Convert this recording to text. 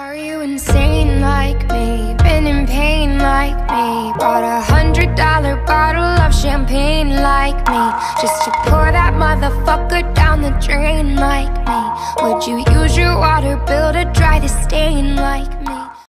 Are you insane like me? Been in pain like me? Bought a hundred dollar bottle of champagne like me Just to pour that motherfucker down the drain like me Would you use your water bill to dry the stain like me?